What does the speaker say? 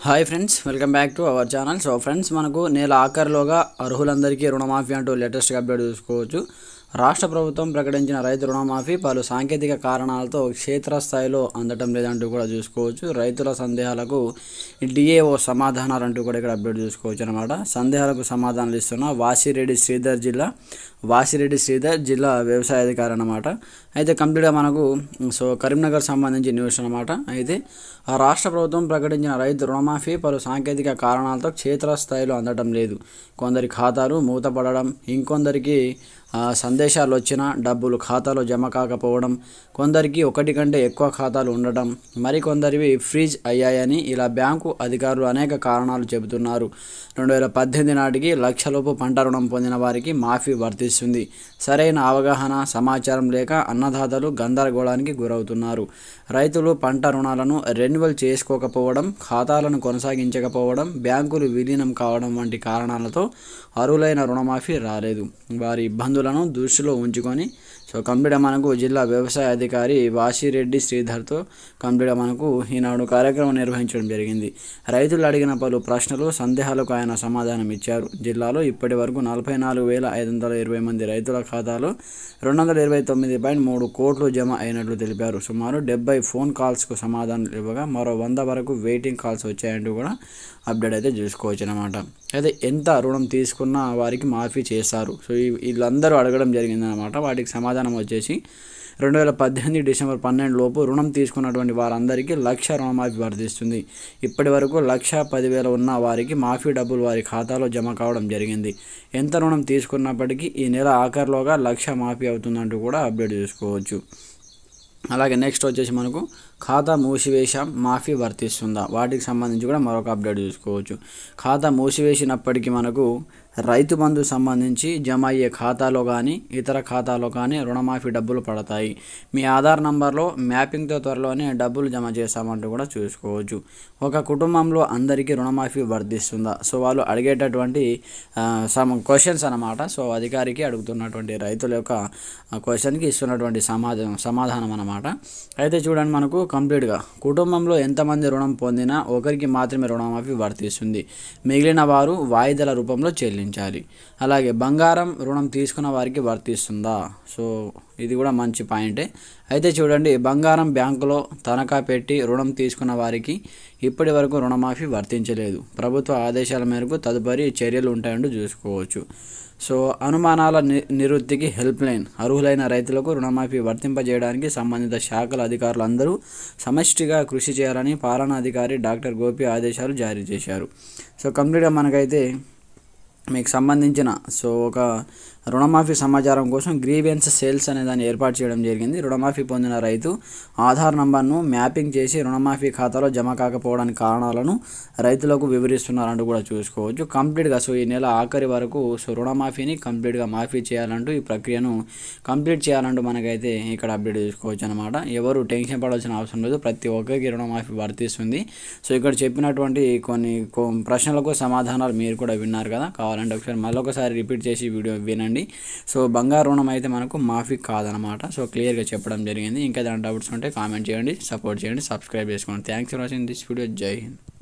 Hi friends welcome back to our channel so friends మనకు నెల ఆఖరిలోగా అర్హులందరికీ రుణమాఫీ అంటూ లేటెస్ట్గా అప్డేట్ చూసుకోవచ్చు. రాష్ట్ర ప్రభుత్వం ప్రకటించిన రైతు రుణమాఫీ పలు సాంకేతిక కారణాలతో క్షేత్రస్థాయిలో అందటం లేదంటూ కూడా చూసుకోవచ్చు. రైతుల సందేహాలకు డిఏఓ సమాధానాలు అంటూ కూడా ఇక్కడ అప్డేట్ చూసుకోవచ్చు అనమాట సందేహాలకు సమాధానాలు ఇస్తున్న వాసిరెడ్డి శ్రీధర్ జిల్లా వాసిరెడ్డి శ్రీధర్ జిల్లా వ్యవసాయ అధికారి అనమాట అయితే కంప్లీట్గా మనకు సో కరీంనగర్ సంబంధించి న్యూస్ అనమాట అయితే ఆ రాష్ట్ర ప్రభుత్వం ప్రకటించిన రైతు రుణమాఫీ పలు సాంకేతిక కారణాలతో క్షేత్రస్థాయిలో అందటం లేదు. కొందరి ఖాతాలు మూతపడడం ఇంకొందరికి సందేశాలు వచ్చినా డబ్బులు ఖాతాలో జమ కాకపోవడం కొందరికి ఒకటి కంటే ఎక్కువ ఖాతాలు ఉండటం మరికొందరివి ఫ్రీజ్ అయ్యాయని ఇలా బ్యాంకు అధికారులు అనేక కారణాలు చెబుతున్నారు. రెండు వేల పద్దెనిమిది నాటికి లక్షలోపు పంట రుణం పొందిన వారికి మాఫీ వర్తిస్తుంది. సరైన అవగాహన సమాచారం లేక అన్నదాతలు గందరగోళానికి గురవుతున్నారు. రైతులు పంట రుణాలను రెన్యువల్ చేసుకోకపోవడం ఖాతాలను కొనసాగించకపోవడం బ్యాంకులు విలీనం కావడం వంటి కారణాలతో అర్హులైన రుణమాఫీ రాలేదు. వారి ఇబ్బందులను దృష్టిలో ఉంచుకొని సో కంప్లీట్గా మనకు జిల్లా వ్యవసాయ అధికారి వాసిరెడ్డి శ్రీధర్తో కంప్లీట్గా మనకు ఈనాడు కార్యక్రమం నిర్వహించడం జరిగింది. రైతులు అడిగిన పలు ప్రశ్నలు సందేహాలకు ఆయన సమాధానం ఇచ్చారు. జిల్లాలో ఇప్పటి వరకు నలభై నాలుగు వేల ఐదు వందల ఇరవై మంది రైతుల ఖాతాలో రెండు వందల ఇరవై తొమ్మిది పాయింట్ మూడు కోట్లు జమ అయినట్లు తెలిపారు. సుమారు డెబ్బై ఫోన్ కాల్స్కు సమాధానం ఇవ్వగా మరో వంద వరకు వెయిటింగ్ కాల్స్ వచ్చాయంటూ కూడా అప్డేట్ అయితే చూసుకోవచ్చు అనమాట అయితే ఎంత రుణం తీసుకున్నా వారికి మాఫీ చేస్తారు సో ఈ- వీళ్ళందరూ అడగడం జరిగిందనమాట వాటికి సమాధానం వచ్చేసి రెండు వేల పద్దెనిమిది డిసెంబర్ పన్నెండు లోపు రుణం తీసుకున్నటువంటి వారందరికీ లక్ష రుణమాఫీ వర్తిస్తుంది. ఇప్పటి వరకు లక్ష పదివేల ఉన్న వారికి మాఫీ డబ్బులు వారి ఖాతాలో జమ కావడం జరిగింది. ఎంత రుణం తీసుకున్నప్పటికీ ఈ నెల ఆఖరిలోగా లక్ష మాఫీ అవుతుందంటూ కూడా అప్డేట్ చేసుకోవచ్చు. అలాగే నెక్స్ట్ వచ్చేసి మనకు ఖాతా మూసివేశాం మాఫీ వర్తిస్తుందా? వాటికి సంబంధించి కూడా మరొక అప్డేట్ చూసుకోవచ్చు. ఖాతా మూసివేసినప్పటికీ మనకు రైతు బంధు సంబంధించి జమ అయ్యే ఖాతాలో కానీ ఇతర ఖాతాలో కానీ రుణమాఫీ డబ్బులు పడతాయి. మీ ఆధార్ నంబర్లో మ్యాపింగ్తో త్వరలోనే డబ్బులు జమ చేస్తామంటూ కూడా చూసుకోవచ్చు. ఒక కుటుంబంలో అందరికీ రుణమాఫీ వర్తిస్తుందా? సో వాళ్ళు అడిగేటటువంటి సమ్ క్వశ్చన్స్ అనమాట సో అధికారికి అడుగుతున్నటువంటి రైతుల యొక్క క్వశ్చన్కి ఇస్తున్నటువంటి సమాధానం సమాధానం అనమాట అయితే చూడండి మనకు కంప్లీట్గా. కుటుంబంలో ఎంతమంది రుణం పొందినా ఒకరికి మాత్రమే రుణమాఫీ వర్తిస్తుంది. మిగిలిన వారు వాయిదాల రూపంలో చెల్లించాలి. అలాగే బంగారం రుణం తీసుకున్న వారికి వర్తిస్తుందా? సో ఇది కూడా మంచి పాయింటే. అయితే చూడండి బంగారం బ్యాంకులో తనఖా పెట్టి రుణం తీసుకున్న వారికి ఇప్పటి వరకు రుణమాఫీ వర్తించలేదు. ప్రభుత్వ ఆదేశాల మేరకు తదుపరి చర్యలు ఉంటాయంటూ చూసుకోవచ్చు. సో అనుమానాల ని నివృత్తికి హెల్ప్ లైన్ అర్హులైన రైతులకు రుణమాఫీ వర్తింపజేయడానికి సంబంధిత శాఖల అధికారులు అందరూ సమష్టిగా కృషి చేయాలని పాలనాధికారి డాక్టర్ గోపి ఆదేశాలు జారీ చేశారు. సో కంప్లీట్గా మనకైతే మీకు సంబంధించిన సో ఒక రుణమాఫీ సమాచారం కోసం గ్రీవెన్స్ సేల్స్ అనే దాన్ని ఏర్పాటు చేయడం జరిగింది. రుణమాఫీ పొందిన రైతు ఆధార్ నంబర్ను మ్యాపింగ్ చేసి రుణమాఫీ ఖాతాలో జమ కాకపోవడానికి కారణాలను రైతులకు వివరిస్తున్నారంటూ కూడా చూసుకోవచ్చు. కంప్లీట్గా సో ఈ నెల ఆఖరి వరకు సో రుణమాఫీని కంప్లీట్గా మాఫీ చేయాలంటూ ఈ ప్రక్రియను కంప్లీట్ చేయాలంటూ మనకైతే ఇక్కడ అప్డేట్ చేసుకోవచ్చు అనమాట ఎవరు టెన్షన్ పడాల్సిన అవసరం లేదు. ప్రతి ఒక్కరికి రుణమాఫీ వర్తిస్తుంది. సో ఇక్కడ చెప్పినటువంటి కొన్ని కొ- ప్రశ్నలకు సమాధానాలు మీరు కూడా విన్నారు కదా. కావాలి కావాలంటే ఒకసారి మళ్ళొకసారి రిపీట్ చేసి వీడియో వినండి. సో బంగారు రుణం అయితే మనకు మాఫీ కాదనమాట సో క్లియర్గా చెప్పడం జరిగింది. ఇంకా ఏదైనా డౌట్స్ ఉంటే కామెంట్ చేయండి సపోర్ట్ చేయండి సబ్స్క్రైబ్ చేసుకోండి. Thanks for watching this video జై హింద్